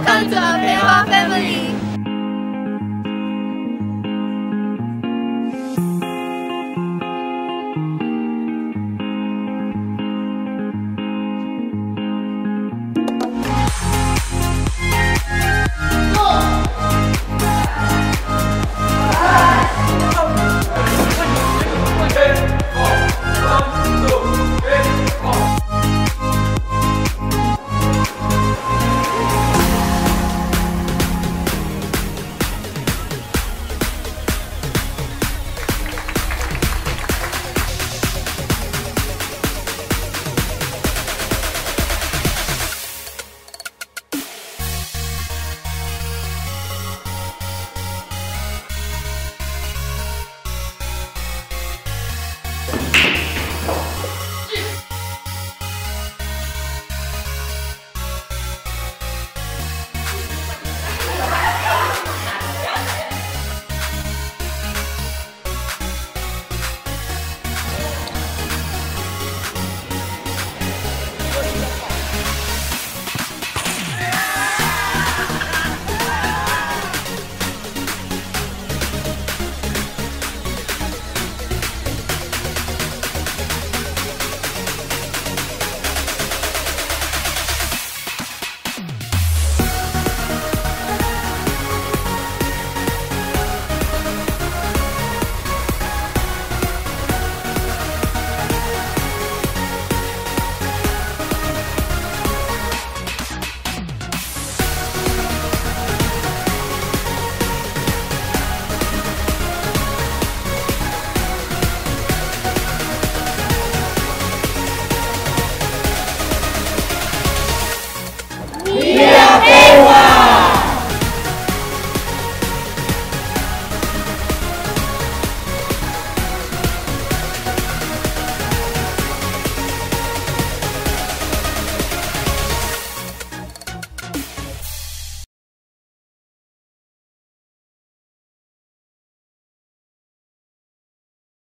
看着。